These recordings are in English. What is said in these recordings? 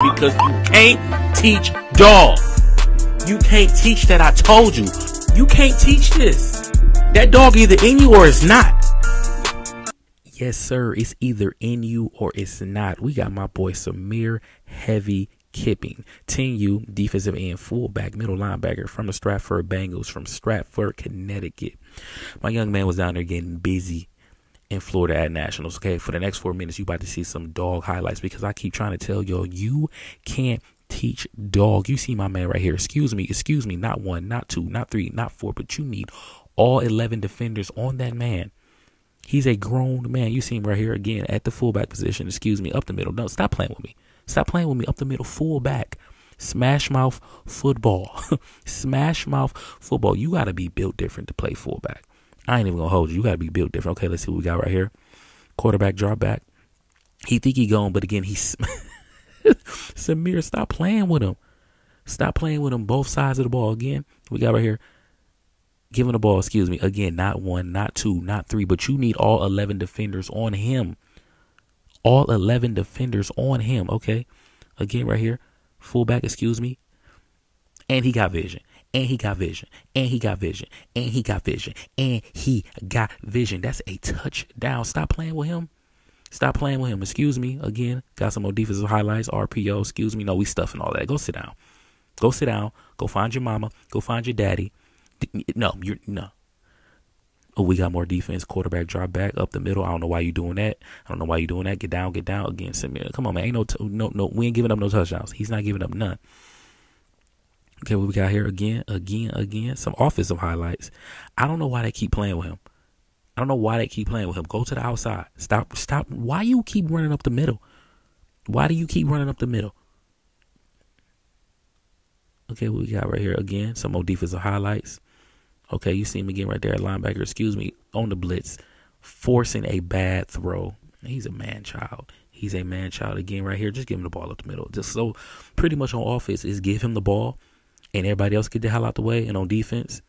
because you can't teach dog. You can't teach that. I told you. You can't teach this. That dog either in you or it's not. Yes, sir. It's either in you or it's not. We got my boy Samir Heavy Kipping, 10U defensive end, fullback, middle linebacker from the Stratford Bengals from Stratford, Connecticut. My young man was down there getting busy in Florida at Nationals. Okay, for the next four minutes, you about to see some dog highlights because I keep trying to tell y'all you can't teach dog. You see my man right here. Excuse me, excuse me. Not one, not two, not three, not four, but you need all 11 defenders on that man. He's a grown man. You see him right here again at the fullback position. Excuse me, up the middle. No, stop playing with me. Stop playing with me up the middle. Fullback. Smash mouth football. Smash mouth football. You got to be built different to play fullback. I ain't even gonna hold you. You gotta be built different. Okay, let's see what we got right here. Quarterback drop back. He think he gone, but again, he's Samir. Stop playing with him. Stop playing with him. Both sides of the ball. Again, we got right here. Giving the ball, excuse me. Again, not one, not two, not three, but you need all 11 defenders on him. All 11 defenders on him. Okay. Again, right here. Fullback, excuse me. And he got vision. And he got vision. And he got vision. And he got vision. And he got vision. That's a touchdown. Stop playing with him. Stop playing with him. Excuse me. Again, got some more defensive highlights. RPO. Excuse me. No, we stuffing all that. Go sit down. Go sit down. Go find your mama. Go find your daddy. No, you're no. Oh, we got more defense. Quarterback drop back up the middle. I don't know why you doing that. I don't know why you doing that. Get down, get down again. Come on, man. Ain't no, t- no, no. We ain't giving up no touchdowns. He's not giving up none. Okay, what we got here again, again, again. Some offensive highlights. I don't know why they keep playing with him. I don't know why they keep playing with him. Go to the outside. Stop. Stop. Why you keep running up the middle? Why do you keep running up the middle? Okay, what we got right here again. Some more defensive highlights. Okay, you see him again right there at linebacker. Excuse me, on the blitz, forcing a bad throw. He's a man child. He's a man child again right here. Just give him the ball up the middle. Just so pretty much on offense is give him the ball and everybody else get the hell out the way. And on defense,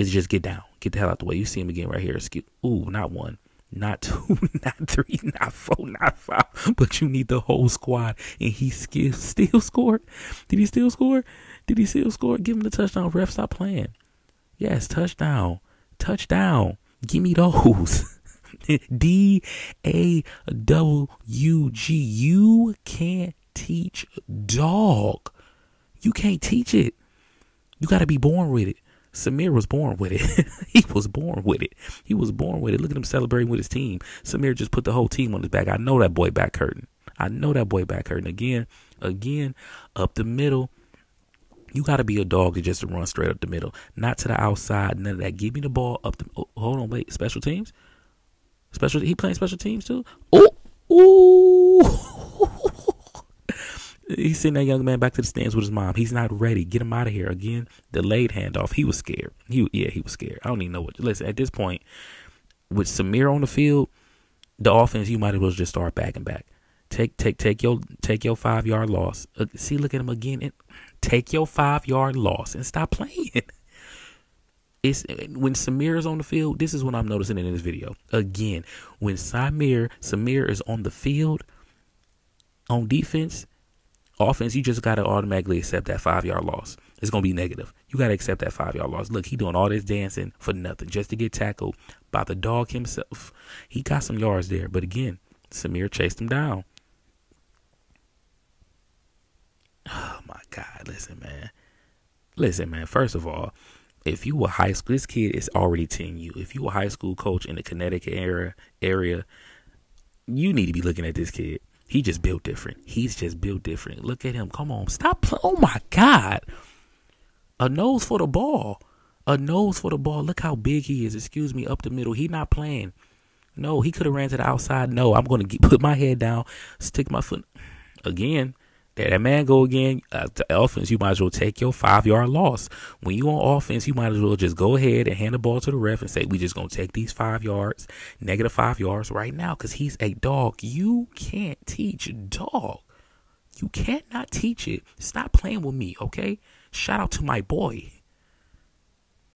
is just get down, get the hell out the way. You see him again right here. Ooh, not one, not two, not three, not four, not five, but you need the whole squad. And he still still scored. Did he still score? Did he still score? Give him the touchdown. Ref, stop playing. Yes, touchdown, touchdown. Give me those. D A W G. You can't teach dog. You can't teach it. You got to be born with it. Samir was born with it. he was born with it. He was born with it. Look at him celebrating with his team. Samir just put the whole team on his back. I know that boy back hurting. I know that boy back hurting. Again, again, up the middle. You got to be a dog to just run straight up the middle, not to the outside. None of that. Give me the ball up the. Oh, hold on, wait. Special teams. Special. He playing special teams too. Oh, ooh. He's sending that young man back to the stands with his mom. He's not ready. Get him out of here. Again, delayed handoff. He was scared. He yeah, he was scared. I don't even know what. Listen, at this point, with Samir on the field, the offense you might as well just start backing back. Take take take your take your five yard loss. Uh, see, look at him again. And take your five yard loss and stop playing. It's when Samir is on the field. This is what I'm noticing in this video. Again, when Samir Samir is on the field on defense, offense, you just got to automatically accept that five yard loss. It's to be negative. You got to accept that five yard loss. Look, he doing all this dancing for nothing just to get tackled by the dog himself. He got some yards there, but again, Samir chased him down. Oh my God. Listen, man. Listen, man. First of all, if you were high school, this kid is already 10U. If you were high school coach in the Connecticut area, area, you need to be looking at this kid he just built different. He's just built different. Look at him. Come on. Stop. Oh my God. A nose for the ball. A nose for the ball. Look how big he is. Excuse me. Up the middle. He not playing. No, he could have ran to the outside. No, I'm going to put my head down, stick my foot. Again, that man go again. Uh, the offense, you might as well take your five yard loss. When you on offense, you might as well just go ahead and hand the ball to the ref and say, "We just gonna take these five yards, negative five yards right now," because he's a dog. You can't teach a dog. You can't teach it. Stop playing with me, okay? Shout out to my boy.